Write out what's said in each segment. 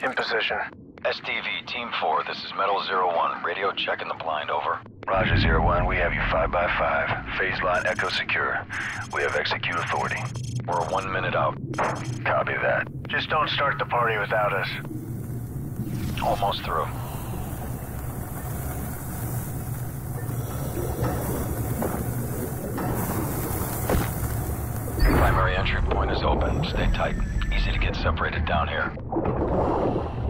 In position. SDV, Team 4, this is Metal Zero One. Radio check in the blind, over. Roger, Zero One. We have you 5 by 5 Phase line Echo secure. We have execute authority. We're one minute out. Copy that. Just don't start the party without us. Almost through. Primary entry point is open. Stay tight. Easy to get separated down here. Thank you.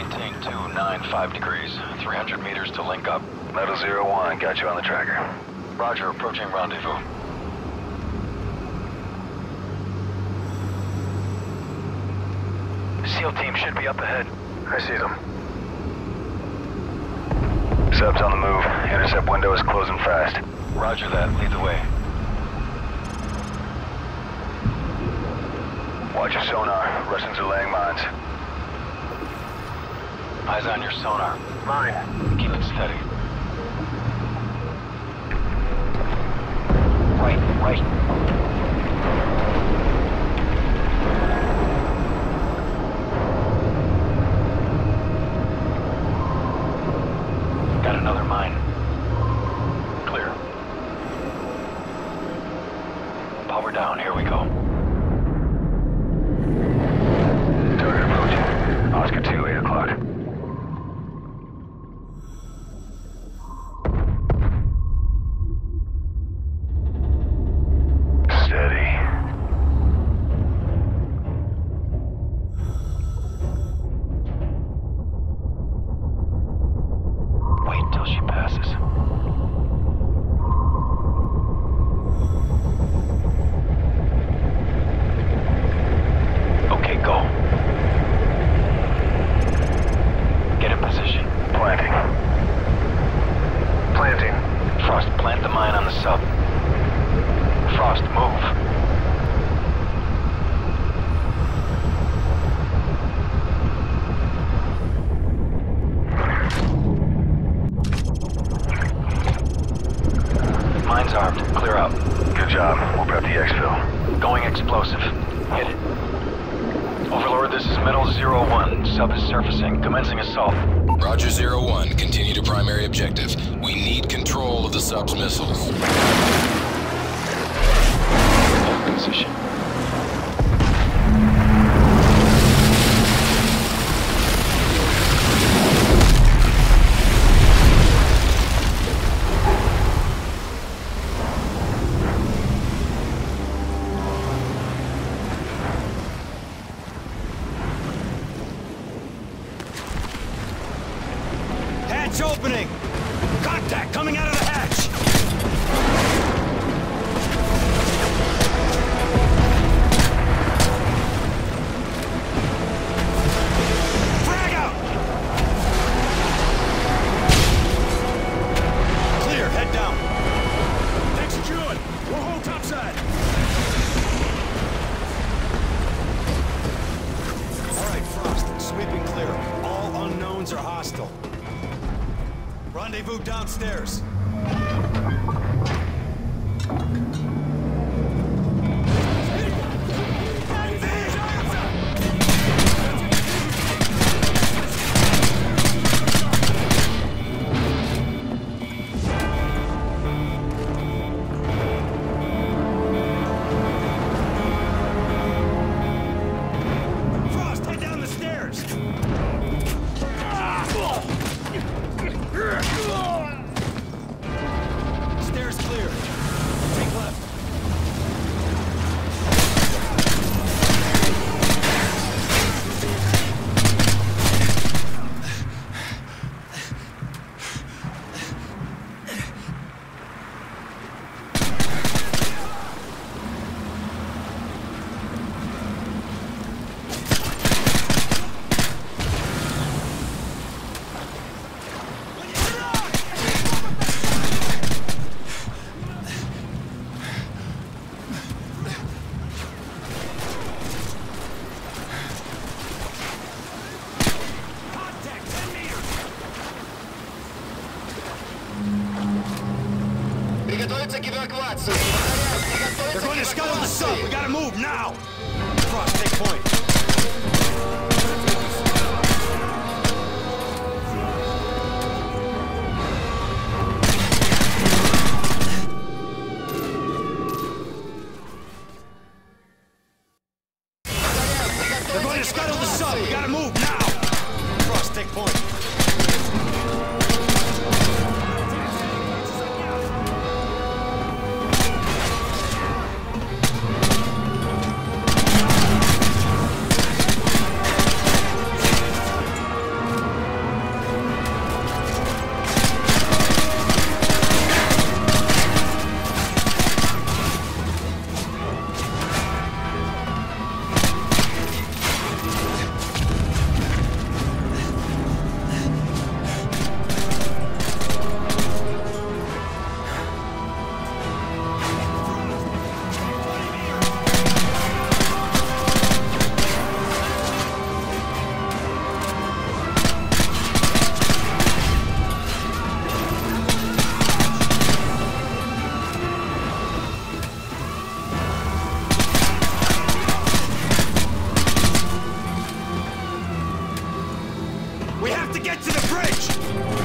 Maintain 295 degrees. 300 meters to link up. Metal Zero One. Got you on the tracker. Roger, approaching rendezvous. SEAL team should be up ahead. I see them. Sub's on the move. Intercept window is closing fast. Roger that. Lead the way. Watch your sonar. Russians are laying mines. Eyes on your sonar. Mine. Keep it steady. Right, right. Got another mine. Clear. Power down, here we go. Target approaching. Oscar 2, 8 o'clock. Steady. Wait till she passes. Okay, go. Get in position. Planting. Planting. Frost, plant the mine on the sub. Frost, move. Mine's armed. Clear out. Good job. We'll prep the exfil. Going explosive. Hit it. Overlord, this is Metal Zero One. Sub is surfacing. Commencing assault. Roger Zero One, continue to primary objective. We need control of the sub's missiles. Position. Rendezvous downstairs. Sub! We gotta move now! Cross, take point. They're going to scuttle the sub! We gotta move now! Frost, take point. Get to the bridge!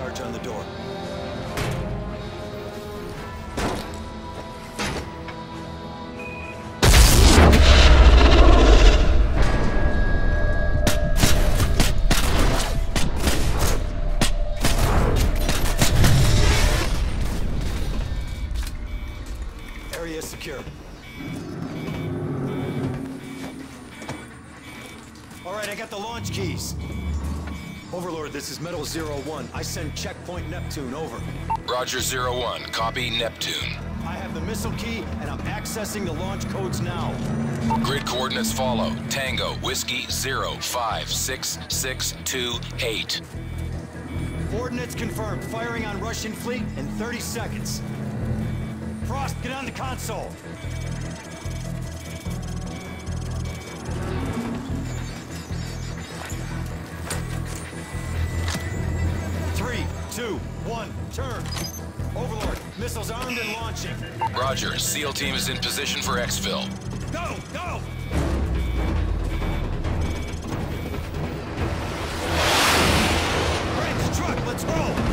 Charge on the door. Area secure. All right, I got the launch keys. Overlord, this is Metal Zero One. I send checkpoint Neptune, over. Roger, Zero One. Copy Neptune. I have the missile key, and I'm accessing the launch codes now. Grid coordinates follow. Tango, Whiskey, Zero, Five, Six, Six, Two, Eight. Coordinates confirmed. Firing on Russian fleet in 30 seconds. Frost, get on the console. Two, one, turn. Overlord, missiles armed and launching. Roger, SEAL team is in position for exfil. Go, go! Briggs, truck, let's roll!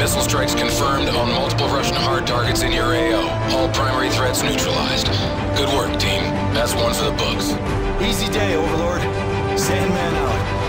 Missile strikes confirmed on multiple Russian hard targets in your AO. All primary threats neutralized. Good work, team. That's one for the books. Easy day, Overlord. Sandman out.